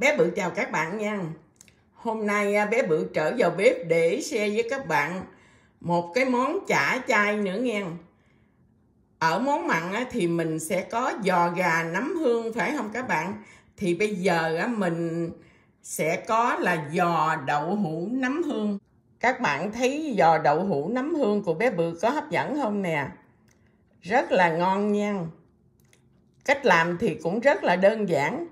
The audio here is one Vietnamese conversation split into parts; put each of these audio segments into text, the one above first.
Bé Bự chào các bạn nha. Hôm nay à, bé Bự trở vào bếp để share với các bạn một cái món chả chay nữa nha. Ở món mặn thì mình sẽ có giò gà nấm hương, phải không các bạn? Thì bây giờ mình sẽ có là giò đậu hũ nấm hương. Các bạn thấy giò đậu hũ nấm hương của bé Bự có hấp dẫn không nè? Rất là ngon nha. Cách làm thì cũng rất là đơn giản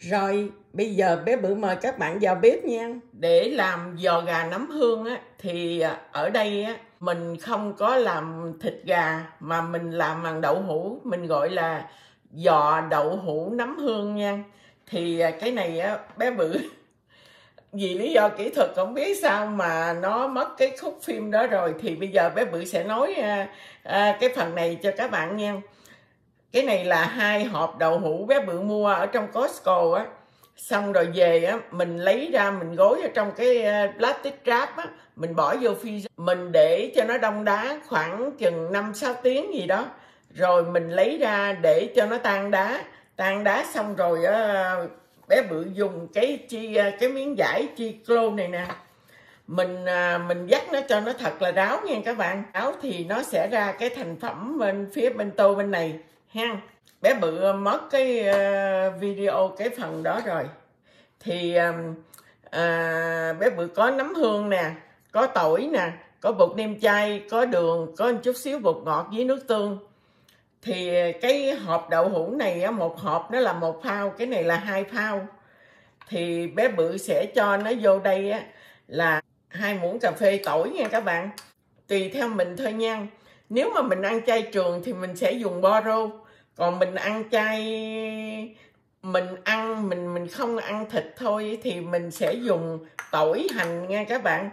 rồi bây giờ bé bự mời các bạn vào bếp nha. Để làm giò gà nấm hương á, thì à, ở đây á, mình không có làm thịt gà mà mình làm bằng đậu hũ. Mình gọi là giò đậu hũ nấm hương nha. Thì à, cái này á, bé bự vì lý do kỹ thuật không biết sao mà nó mất cái khúc phim đó rồi thì bây giờ bé bự sẽ nói à, à, cái phần này cho các bạn nha cái này là hai hộp đậu hũ bé bự mua ở trong Costco á. Xong rồi về á, mình lấy ra mình gói ở trong cái ờ, plastic wrap á, mình bỏ vô freezer. Mình để cho nó đông đá khoảng chừng 5 6 tiếng gì đó. Rồi mình lấy ra để cho nó tan đá. Tan đá xong rồi á, bé bự dùng cái chi ờ, cái miếng vải chi clone này nè. Mình ờ, mình dắt nó cho nó thật là ráo nha các bạn. Ráo thì nó sẽ ra cái thành phẩm bên phía bên tô bên này ha. Bé bự ờ, mất cái uh, video cái phần đó rồi. Thì uh, uh, bé bự có nấm hương nè có tỏi nè có bột nêm chay có đường có một chút xíu bột ngọt với nước tương. Thì cái hộp đậu hũ này á, một hộp nó là một phao cái này là hai phao. Thì bé bự sẽ cho nó vô đây á, là hai muỗng cà phê tỏi nha các bạn. Tùy theo mình thôi nha nếu mà mình ăn chay trường thì mình sẽ dùng boro còn mình ăn chay mình ăn mình mình không ăn thịt thôi thì mình sẽ dùng tỏi hành nha các bạn.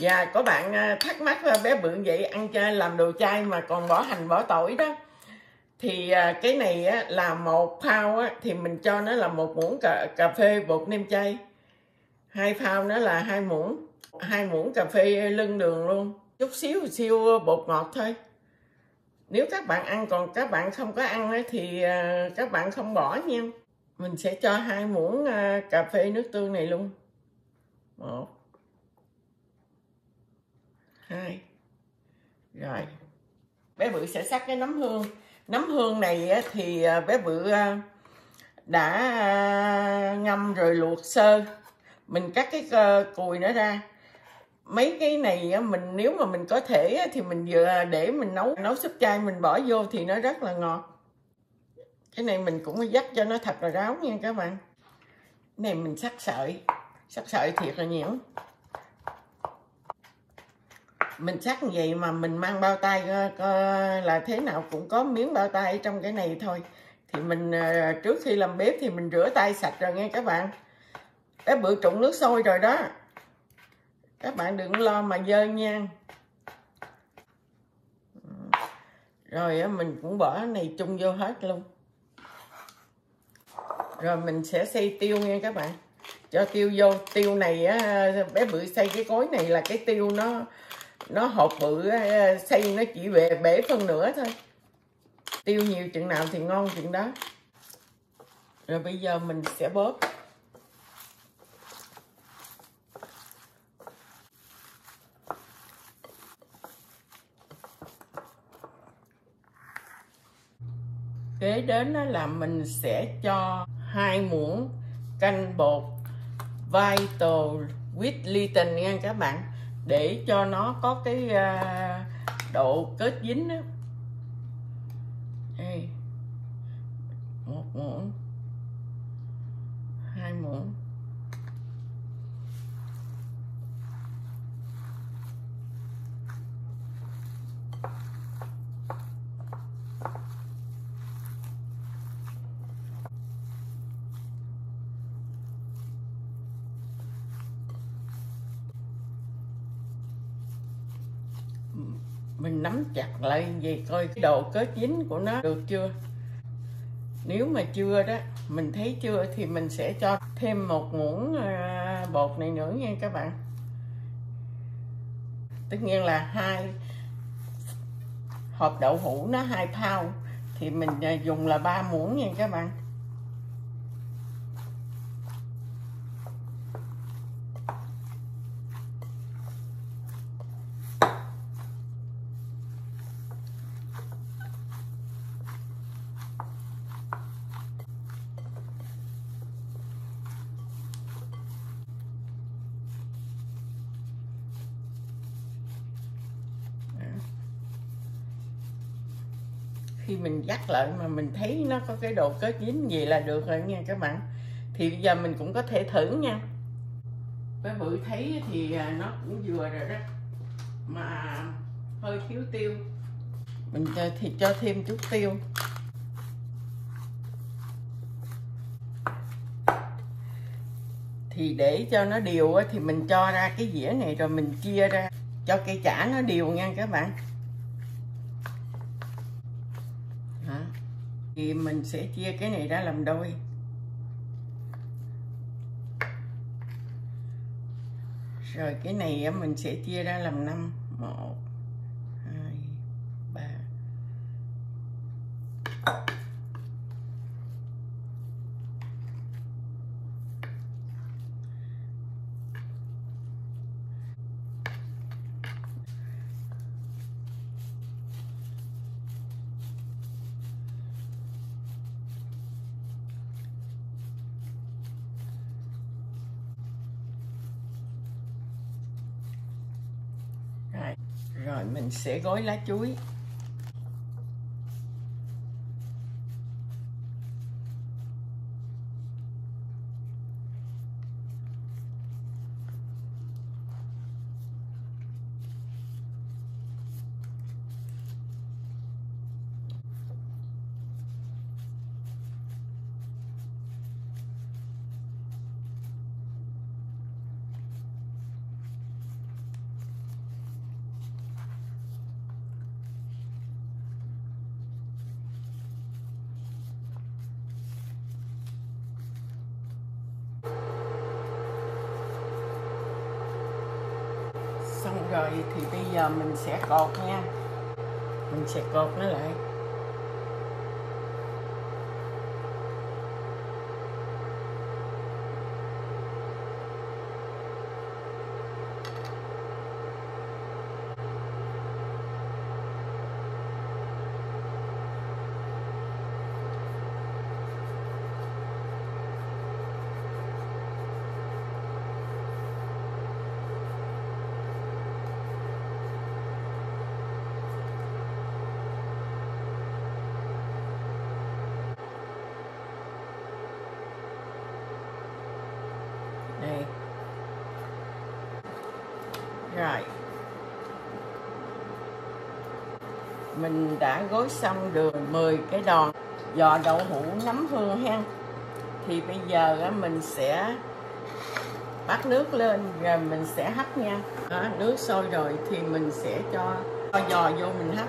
Và có bạn à, thắc mắc là bé bự vậy ăn chay làm đồ chay mà còn bỏ hành bỏ tỏi đó. Thì à, cái này á, là một phao á, thì mình cho nó là một muỗng cà, cà phê bột nêm chay. Hai phao nó là hai muỗng hai muỗng cà phê lưng đường luôn. Chút xíu xíu bột ngọt thôi nếu các bạn ăn còn các bạn không có ăn ấy, thì à, các bạn không bỏ nha. Mình sẽ cho hai muỗng à, cà phê nước tương này luôn. Một. Hai. Rồi. Bé bự sẽ sắc cái nấm hương. Nấm hương này thì à, bé bự đã ngâm rồi luộc sơ. Mình cắt cái ờ, cùi nó ra mấy cái này mình, nếu mà mình có thể thì mình vừa để mình nấu nấu súp chai mình bỏ vô thì nó rất là ngọt. Cái này mình cũng dắt cho nó thật là ráo nha các bạn. Cái này mình sắc sợi sắc sợi thiệt là nhiều. Mình sắc như vậy mà mình mang bao tay ờ, ờ, là thế nào cũng có miếng bao tay trong cái này thôi. Thì mình ờ, trước khi làm bếp thì mình rửa tay sạch rồi nghe các bạn. Cái bự trụng nước sôi rồi đó các bạn đừng lo mà dơ nha. Rồi mình cũng bỏ này chung vô hết luôn. Rồi mình sẽ xay tiêu nha các bạn. Cho tiêu vô. Tiêu này á, bé bự xay cái cối này là cái tiêu nó nó hộp bự xay nó chỉ về bể phân nửa thôi. Tiêu nhiều chừng nào thì ngon chừng đó. Rồi bây giờ mình sẽ bóp. Kế đến là mình sẽ cho hai muỗng canh bột Vital with Litten nha các bạn để cho nó có cái à, độ kết dính đó. Đây. một muỗng hai muỗng mình nắm chặt lại gì coi cái độ kết dính của nó được chưa? Nếu mà chưa đó, mình thấy chưa thì mình sẽ cho thêm một muỗng à, bột này nữa nha các bạn. Tất nhiên là hai hộp đậu hũ, nó hai thao thì mình à, dùng là ba muỗng nha các bạn. Khi mình dắt lại mà mình thấy nó có cái độ kết dính gì là được rồi nha các bạn. Thì bây giờ mình cũng có thể thử nha. Bé bự thấy thì à, nó cũng vừa rồi đó, mà hơi thiếu tiêu. Mình thì cho thêm chút tiêu. Thì để cho nó đều thì mình cho ra cái dĩa này rồi mình chia ra, cho cây chả nó đều nha các bạn Đó thì mình sẽ chia cái này ra làm đôi. Rồi cái này mình sẽ chia ra làm năm. Một hai ba rồi mình sẽ gói lá chuối. Xong rồi thì bây giờ mình sẽ cột nha. Mình sẽ cột nó lại đây rồi. Mình đã gói xong được 10 cái đòn. Giò đậu hũ nấm hương ha thì bây giờ mình sẽ bắt nước lên rồi mình sẽ hấp nha. Đó, nước sôi rồi thì mình sẽ cho, cho giò vô mình hấp.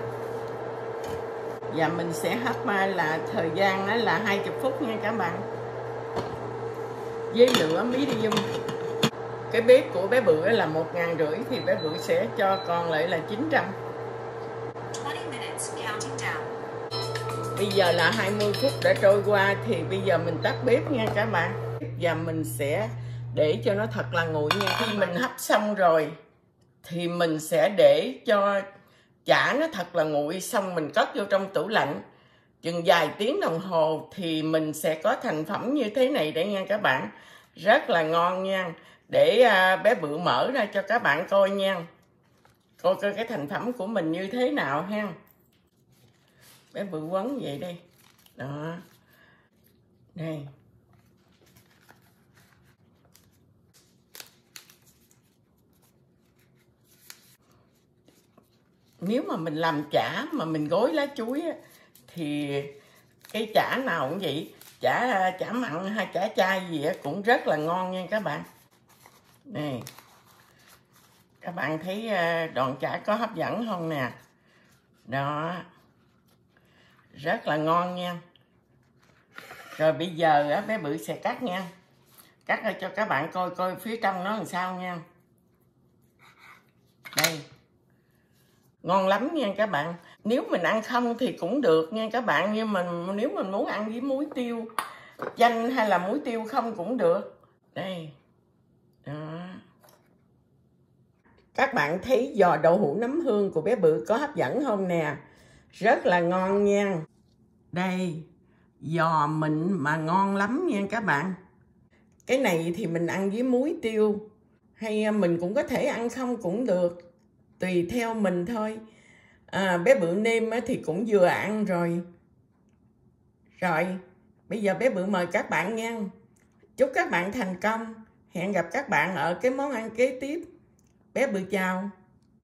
Và mình sẽ hấp là thời gian là 20 phút nha các bạn. Với lửa medium cái bếp của bé bự là một ngàn rưỡi thì bé bự sẽ cho còn lại là 900 20 minutes counting down. bây giờ là 20 phút đã trôi qua thì bây giờ mình tắt bếp nha các bạn. Và mình sẽ để cho nó thật là nguội nha. Khi mình hấp xong rồi thì mình sẽ để cho chả nó thật là nguội xong mình cất vô trong tủ lạnh. Chừng vài tiếng đồng hồ thì mình sẽ có thành phẩm như thế này đấy nha các bạn. Rất là ngon nha để à, bé bự mở ra cho các bạn coi nha. Coi coi cái thành phẩm của mình như thế nào ha. Bé bự quấn vậy đây. Đó. Đây. Nếu mà mình làm chả mà mình gói lá chuối á, thì cái chả nào cũng vậy. Chả à, chả mặn hay chả chay gì á, cũng rất là ngon nha các bạn đây các bạn thấy ờ, đoạn chả có hấp dẫn không nè? Đó. Rất là ngon nha. Rồi bây giờ á, bé bự sẽ cắt nha. Cắt ra cho các bạn coi coi phía trong nó làm sao nha. Đây. Ngon lắm nha các bạn. Nếu mình ăn không thì cũng được nha các bạn nhưng mà nếu mình muốn ăn với muối tiêu chanh hay là muối tiêu không cũng được. Đây đó. Các bạn thấy giò đậu hũ nấm hương của bé bự có hấp dẫn không nè? Rất là ngon nha. Đây giò mịn mà ngon lắm nha các bạn. Cái này thì mình ăn với muối tiêu. Hay à, mình cũng có thể ăn không cũng được. Tùy theo mình thôi. À, bé bự nêm thì cũng vừa ăn rồi. Rồi bây giờ bé bự mời các bạn nha. Chúc các bạn thành công hẹn gặp các bạn ở cái món ăn kế tiếp. Bé bự chào.